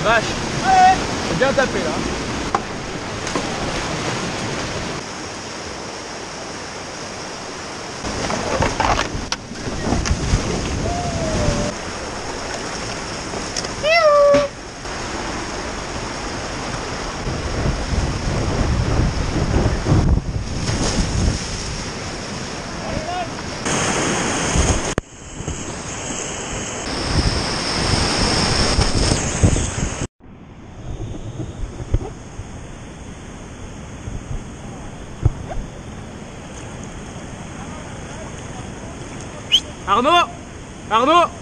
vache Ouais C'est bien tapé là. Arnaud Arnaud